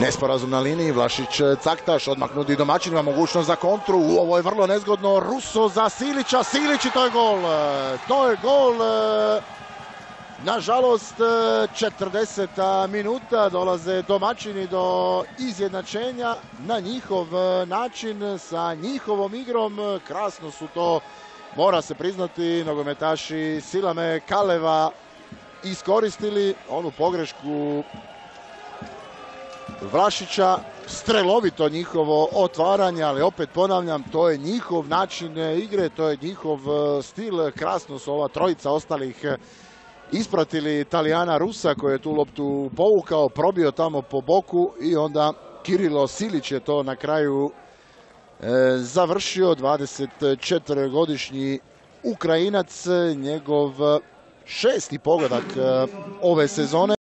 Nesporazum na liniji, Vlašić Caktaš odmah nudi domaćinima mogućnost za kontru. Ovo je vrlo nezgodno. Ruso za Silića, Silić i to je gol. To je gol. Nažalost, 40. minuta dolaze domaćini do izjednačenja na njihov način sa njihovom igrom. Krasno su to, mora se priznati, nogometaši Silame Kaleva iskoristili onu pogrešku Vlašića, strelovito njihovo otvaranje, ali opet ponavljam, to je njihov način igre, to je njihov e, stil. Krasno su ova trojica ostalih e, ispratili Italijana Rusa koji je tu loptu povukao, probio tamo po boku i onda Kirilo Silić je to na kraju e, završio. 24-godišnji Ukrajinac, njegov šesti pogodak ove sezone.